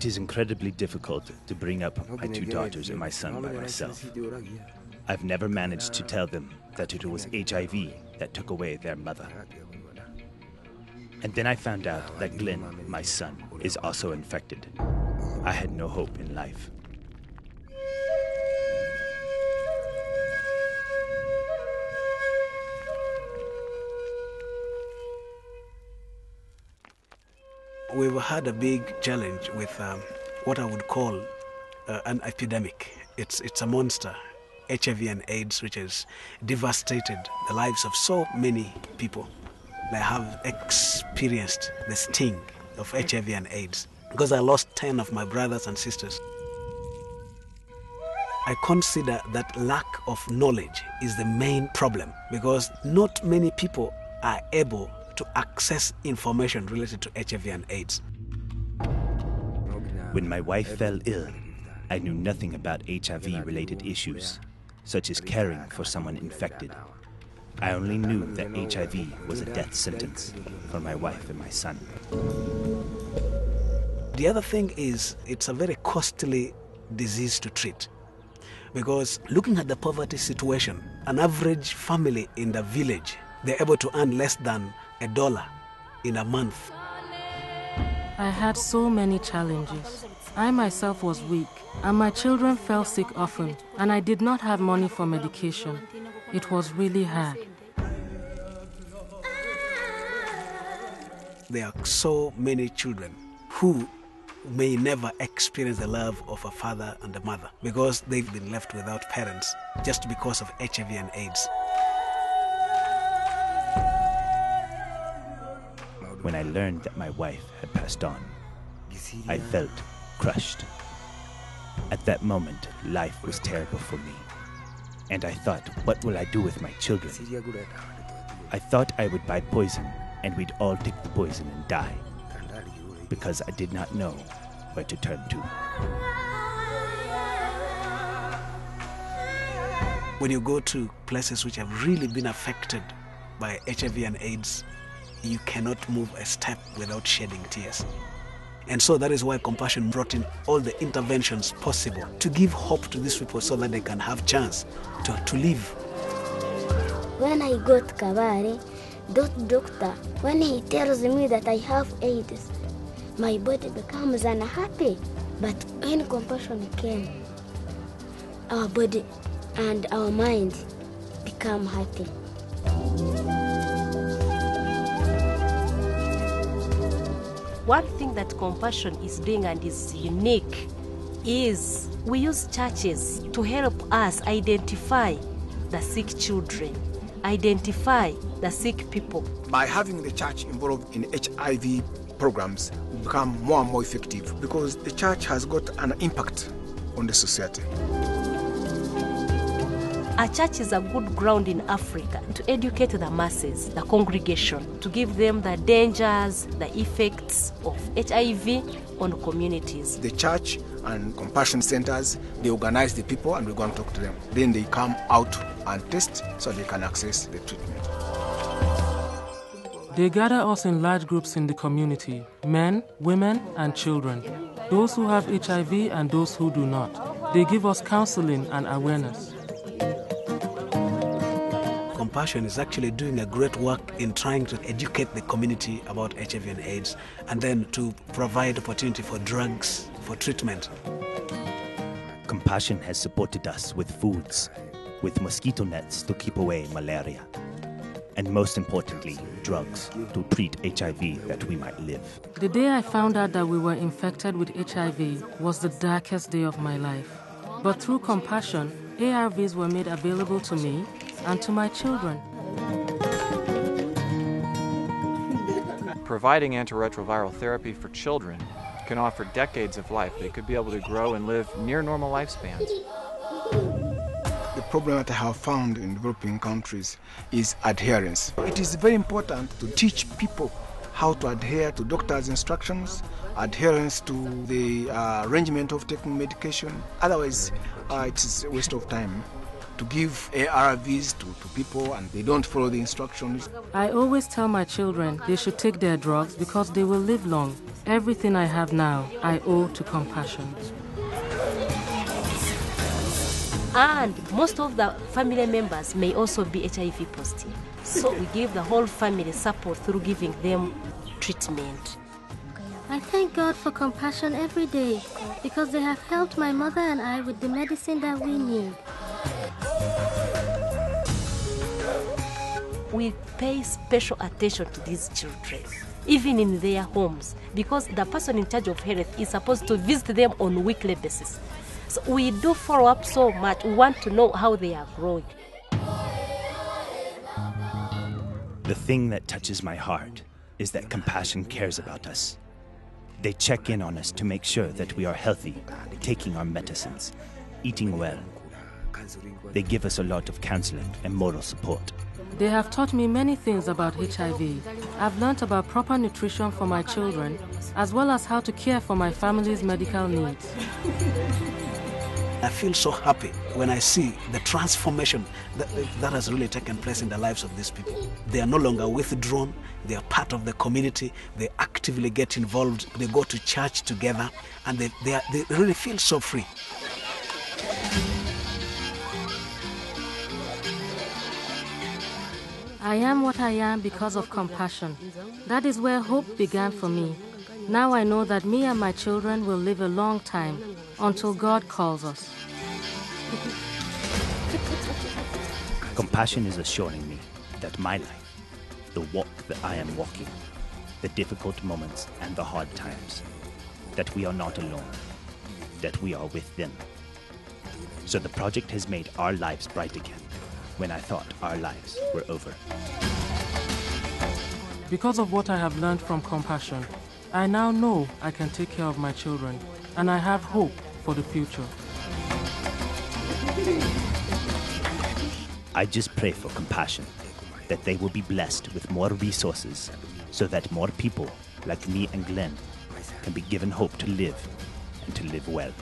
It is incredibly difficult to bring up my two daughters and my son by myself. I've never managed to tell them that it was HIV that took away their mother. And then I found out that Glenn, my son, is also infected. I had no hope in life. We've had a big challenge with um, what I would call uh, an epidemic. It's, it's a monster, HIV and AIDS, which has devastated the lives of so many people. They have experienced the sting of HIV and AIDS because I lost 10 of my brothers and sisters. I consider that lack of knowledge is the main problem because not many people are able to access information related to HIV and AIDS. When my wife fell ill, I knew nothing about HIV related issues, such as caring for someone infected. I only knew that HIV was a death sentence for my wife and my son. The other thing is, it's a very costly disease to treat. Because looking at the poverty situation, an average family in the village, they're able to earn less than a dollar in a month. I had so many challenges. I myself was weak, and my children fell sick often, and I did not have money for medication. It was really hard. There are so many children who may never experience the love of a father and a mother because they've been left without parents just because of HIV and AIDS. When I learned that my wife had passed on, I felt crushed. At that moment, life was terrible for me. And I thought, what will I do with my children? I thought I would buy poison and we'd all take the poison and die because I did not know where to turn to. When you go to places which have really been affected by HIV and AIDS, you cannot move a step without shedding tears. And so that is why Compassion brought in all the interventions possible to give hope to these people so that they can have chance to, to live. When I got Kabare, that doctor, when he tells me that I have AIDS, my body becomes unhappy. But when compassion came, our body and our mind become happy. One thing that compassion is doing and is unique is we use churches to help us identify the sick children, identify the sick people. By having the church involved in HIV programs, become more and more effective because the church has got an impact on the society. A church is a good ground in Africa to educate the masses, the congregation, to give them the dangers, the effects of HIV on communities. The church and compassion centers, they organize the people and we go and talk to them. Then they come out and test so they can access the treatment. They gather us in large groups in the community men, women, and children. Those who have HIV and those who do not. They give us counseling and awareness. Compassion is actually doing a great work in trying to educate the community about HIV and AIDS and then to provide opportunity for drugs, for treatment. Compassion has supported us with foods, with mosquito nets to keep away malaria, and most importantly, drugs to treat HIV that we might live. The day I found out that we were infected with HIV was the darkest day of my life. But through compassion, ARVs were made available to me and to my children. Providing antiretroviral therapy for children can offer decades of life. They could be able to grow and live near normal lifespans. The problem that I have found in developing countries is adherence. It is very important to teach people how to adhere to doctors' instructions, adherence to the uh, arrangement of taking medication. Otherwise, uh, it is a waste of time to give ARVs to, to people and they don't follow the instructions. I always tell my children they should take their drugs because they will live long. Everything I have now, I owe to compassion. And most of the family members may also be HIV positive. So we give the whole family support through giving them treatment. I thank God for compassion every day because they have helped my mother and I with the medicine that we need. We pay special attention to these children, even in their homes, because the person in charge of health is supposed to visit them on a weekly basis. So we do follow up so much. We want to know how they are growing. The thing that touches my heart is that compassion cares about us. They check in on us to make sure that we are healthy, taking our medicines, eating well. They give us a lot of counseling and moral support. They have taught me many things about HIV. I've learned about proper nutrition for my children, as well as how to care for my family's medical needs. I feel so happy when I see the transformation that, that has really taken place in the lives of these people. They are no longer withdrawn, they are part of the community, they actively get involved, they go to church together, and they, they, are, they really feel so free. I am what I am because of compassion. That is where hope began for me. Now I know that me and my children will live a long time until God calls us. Compassion is assuring me that my life, the walk that I am walking, the difficult moments and the hard times, that we are not alone, that we are with them. So the project has made our lives bright again when I thought our lives were over. Because of what I have learned from compassion, I now know I can take care of my children, and I have hope for the future. I just pray for compassion, that they will be blessed with more resources so that more people like me and Glenn can be given hope to live and to live well.